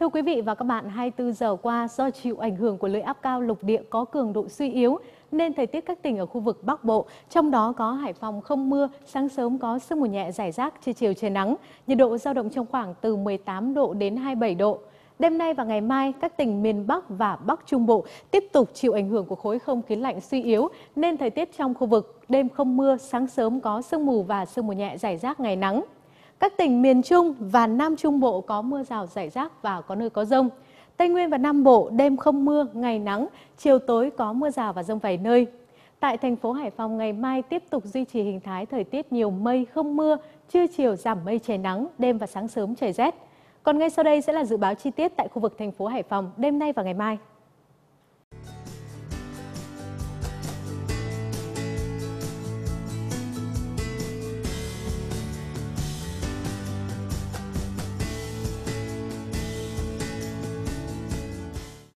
Thưa quý vị và các bạn, 24 giờ qua do chịu ảnh hưởng của lưỡi áp cao lục địa có cường độ suy yếu nên thời tiết các tỉnh ở khu vực Bắc Bộ, trong đó có Hải Phòng không mưa, sáng sớm có sương mù nhẹ rải rác, trưa chiều trời nắng, nhiệt độ dao động trong khoảng từ 18 độ đến 27 độ. Đêm nay và ngày mai, các tỉnh miền Bắc và Bắc Trung Bộ tiếp tục chịu ảnh hưởng của khối không khí lạnh suy yếu nên thời tiết trong khu vực đêm không mưa, sáng sớm có sương mù và sương mù nhẹ rải rác ngày nắng. Các tỉnh miền Trung và Nam Trung Bộ có mưa rào rải rác và có nơi có rông. Tây Nguyên và Nam Bộ đêm không mưa, ngày nắng, chiều tối có mưa rào và rông vài nơi. Tại thành phố Hải Phòng ngày mai tiếp tục duy trì hình thái thời tiết nhiều mây không mưa, trưa chiều giảm mây trời nắng, đêm và sáng sớm trời rét. Còn ngay sau đây sẽ là dự báo chi tiết tại khu vực thành phố Hải Phòng đêm nay và ngày mai.